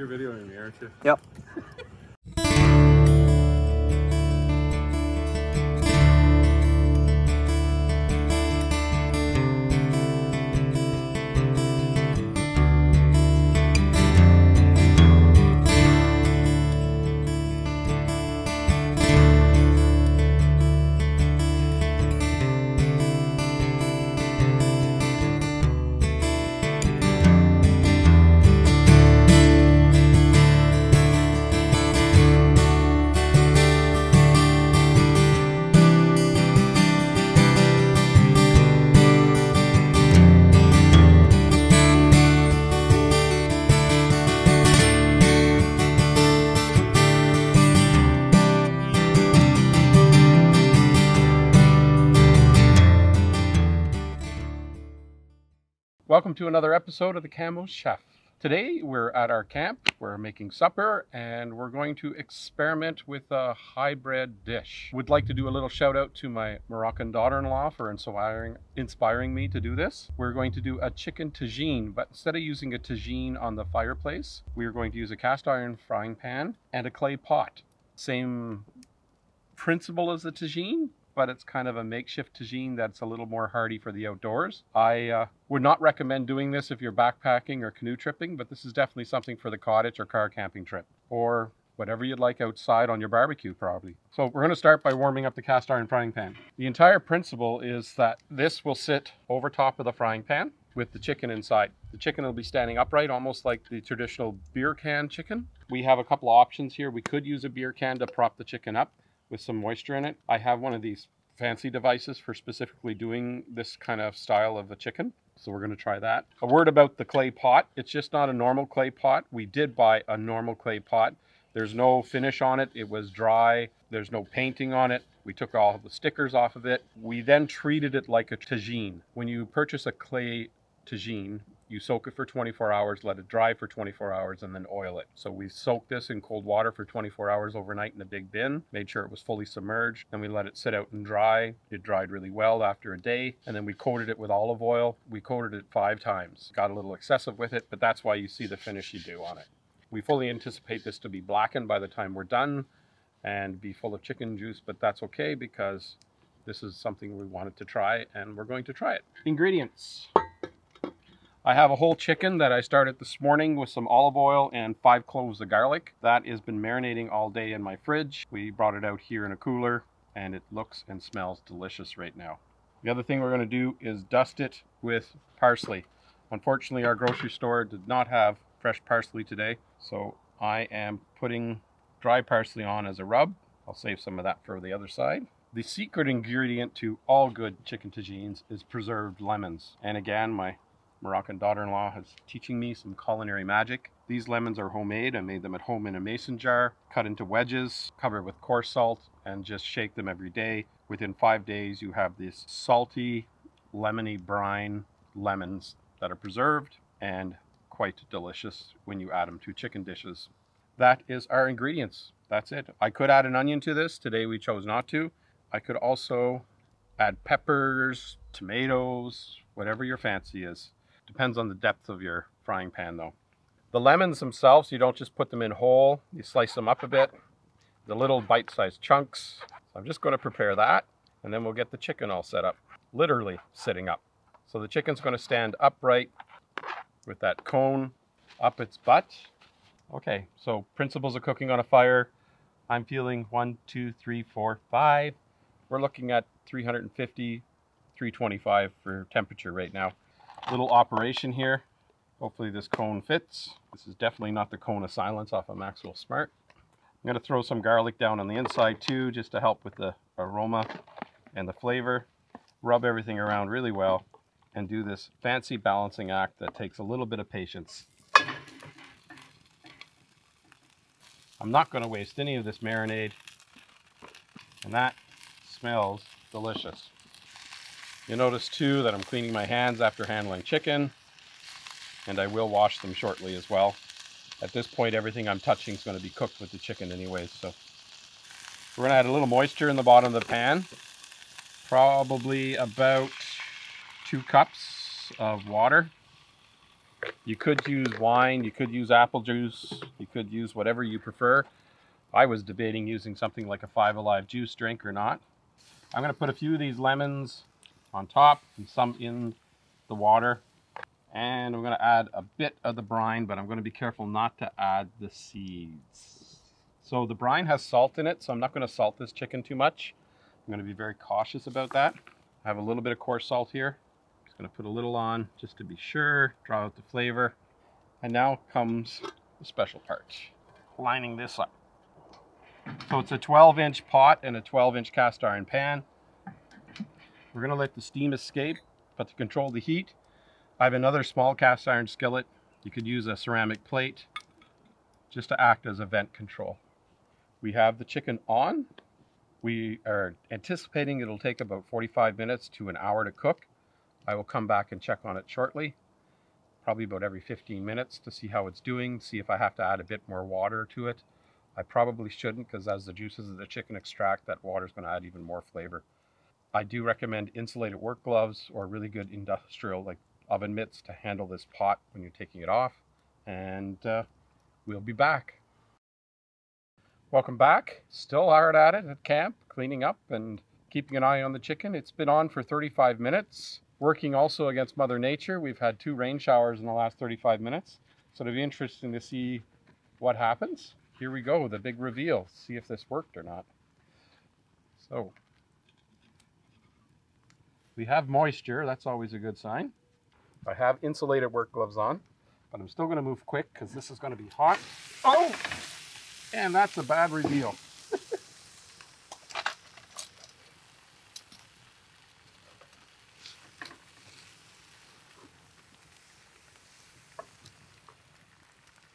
You're videoing me, aren't you? Yep. Welcome to another episode of the Camo Chef. Today we're at our camp, we're making supper, and we're going to experiment with a hybrid dish. Would like to do a little shout out to my Moroccan daughter-in-law for inspiring, inspiring me to do this. We're going to do a chicken tagine, but instead of using a tagine on the fireplace, we're going to use a cast iron frying pan and a clay pot. Same principle as the tagine, but it's kind of a makeshift tagine that's a little more hardy for the outdoors. I uh, would not recommend doing this if you're backpacking or canoe tripping, but this is definitely something for the cottage or car camping trip or whatever you'd like outside on your barbecue probably. So we're going to start by warming up the cast iron frying pan. The entire principle is that this will sit over top of the frying pan with the chicken inside. The chicken will be standing upright, almost like the traditional beer can chicken. We have a couple of options here. We could use a beer can to prop the chicken up with some moisture in it. I have one of these fancy devices for specifically doing this kind of style of a chicken. So we're going to try that. A word about the clay pot. It's just not a normal clay pot. We did buy a normal clay pot. There's no finish on it. It was dry. There's no painting on it. We took all the stickers off of it. We then treated it like a tagine. When you purchase a clay tagine, you soak it for 24 hours, let it dry for 24 hours, and then oil it. So we soaked this in cold water for 24 hours overnight in a big bin, made sure it was fully submerged, then we let it sit out and dry. It dried really well after a day, and then we coated it with olive oil. We coated it five times. Got a little excessive with it, but that's why you see the finish you do on it. We fully anticipate this to be blackened by the time we're done and be full of chicken juice, but that's okay because this is something we wanted to try and we're going to try it. Ingredients. I have a whole chicken that I started this morning with some olive oil and five cloves of garlic. That has been marinating all day in my fridge. We brought it out here in a cooler and it looks and smells delicious right now. The other thing we're going to do is dust it with parsley. Unfortunately, our grocery store did not have fresh parsley today, so I am putting dry parsley on as a rub. I'll save some of that for the other side. The secret ingredient to all good chicken tagines is preserved lemons. And again, my Moroccan daughter-in-law is teaching me some culinary magic. These lemons are homemade. I made them at home in a mason jar, cut into wedges, covered with coarse salt, and just shake them every day. Within five days, you have this salty, lemony brine lemons that are preserved and quite delicious when you add them to chicken dishes. That is our ingredients. That's it. I could add an onion to this. Today we chose not to. I could also add peppers, tomatoes, whatever your fancy is. Depends on the depth of your frying pan though. The lemons themselves, you don't just put them in whole, you slice them up a bit. The little bite-sized chunks. So I'm just going to prepare that and then we'll get the chicken all set up. Literally sitting up. So the chicken's going to stand upright with that cone up its butt. Okay, so principles of cooking on a fire. I'm feeling one, two, three, four, five. We're looking at 350, 325 for temperature right now little operation here. Hopefully this cone fits. This is definitely not the cone of silence off of Maxwell Smart. I'm going to throw some garlic down on the inside too, just to help with the aroma and the flavor. Rub everything around really well and do this fancy balancing act that takes a little bit of patience. I'm not going to waste any of this marinade and that smells delicious. You'll notice too that I'm cleaning my hands after handling chicken and I will wash them shortly as well. At this point, everything I'm touching is going to be cooked with the chicken anyways. So we're going to add a little moisture in the bottom of the pan. Probably about two cups of water. You could use wine, you could use apple juice, you could use whatever you prefer. I was debating using something like a Five Alive juice drink or not. I'm going to put a few of these lemons on top and some in the water. And I'm going to add a bit of the brine, but I'm going to be careful not to add the seeds. So the brine has salt in it, so I'm not going to salt this chicken too much. I'm going to be very cautious about that. I have a little bit of coarse salt here. Just going to put a little on just to be sure, draw out the flavor. And now comes the special part, lining this up. So it's a 12 inch pot and a 12 inch cast iron pan. We're gonna let the steam escape, but to control the heat, I have another small cast iron skillet. You could use a ceramic plate just to act as a vent control. We have the chicken on. We are anticipating it'll take about 45 minutes to an hour to cook. I will come back and check on it shortly, probably about every 15 minutes to see how it's doing, see if I have to add a bit more water to it. I probably shouldn't because as the juices of the chicken extract, that water is going to add even more flavor. I do recommend insulated work gloves or really good industrial like oven mitts to handle this pot when you're taking it off. And uh, we'll be back. Welcome back. Still hard at it at camp, cleaning up and keeping an eye on the chicken. It's been on for 35 minutes. Working also against Mother Nature. We've had two rain showers in the last 35 minutes. So it'll be interesting to see what happens here we go, the big reveal. See if this worked or not. So, we have moisture. That's always a good sign. I have insulated work gloves on, but I'm still going to move quick because this is going to be hot. Oh, and that's a bad reveal.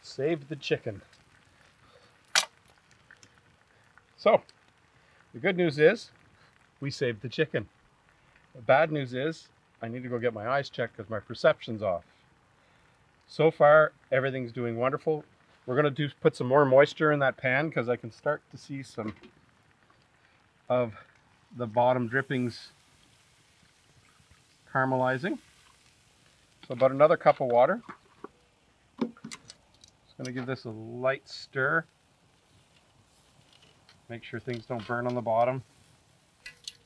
Saved the chicken. So, the good news is we saved the chicken. The bad news is I need to go get my eyes checked because my perception's off. So far, everything's doing wonderful. We're going to do put some more moisture in that pan because I can start to see some of the bottom drippings caramelizing. So about another cup of water. Just going to give this a light stir. Make sure things don't burn on the bottom.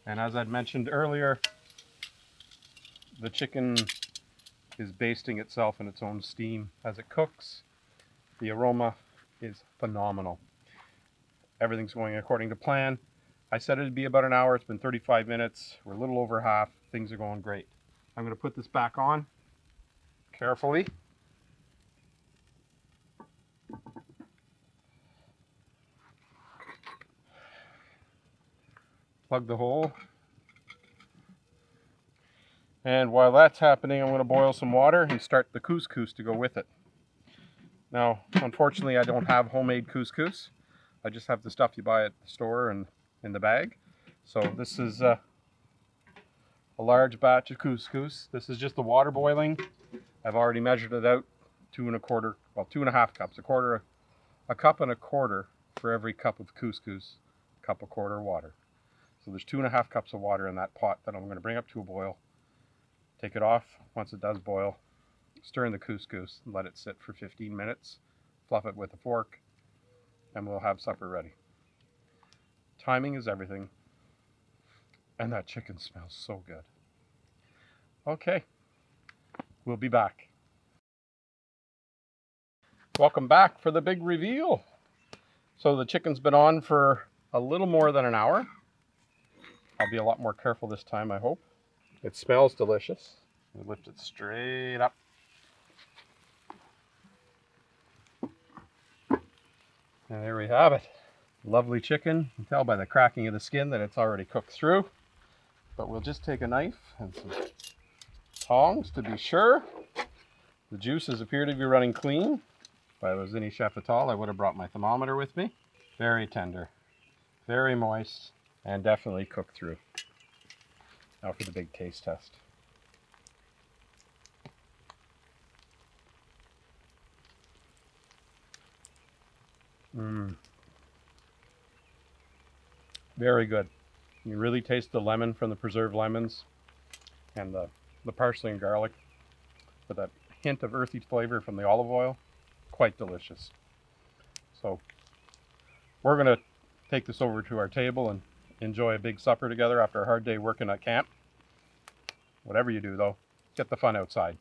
And as I'd mentioned earlier, the chicken is basting itself in its own steam as it cooks. The aroma is phenomenal. Everything's going according to plan. I said it'd be about an hour. It's been 35 minutes. We're a little over half. Things are going great. I'm going to put this back on carefully. plug the hole. And while that's happening, I'm going to boil some water and start the couscous to go with it. Now, unfortunately, I don't have homemade couscous. I just have the stuff you buy at the store and in the bag. So this is uh, a large batch of couscous. This is just the water boiling. I've already measured it out, two and a quarter, well, two and a half cups, a quarter, a cup and a quarter for every cup of couscous, cup a quarter water. So there's two and a half cups of water in that pot that I'm going to bring up to a boil. Take it off once it does boil. Stir in the couscous and let it sit for 15 minutes. Fluff it with a fork and we'll have supper ready. Timing is everything. And that chicken smells so good. Okay, we'll be back. Welcome back for the big reveal. So the chicken's been on for a little more than an hour. I'll be a lot more careful this time, I hope. It smells delicious. We lift it straight up. And there we have it. Lovely chicken. You can tell by the cracking of the skin that it's already cooked through. But we'll just take a knife and some tongs to be sure. The juices appear to be running clean. If I was any chef at all, I would have brought my thermometer with me. Very tender, very moist, and definitely cooked through. Now for the big taste test. Mmm. Very good. You really taste the lemon from the preserved lemons and the, the parsley and garlic with that hint of earthy flavor from the olive oil. Quite delicious. So we're going to take this over to our table and enjoy a big supper together after a hard day working at camp. Whatever you do, though, get the fun outside.